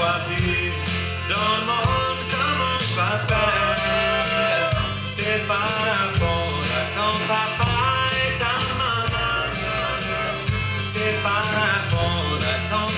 dans le monde comment je vais faire? C'est pas bon quand papa est à maman. C'est pas bon quand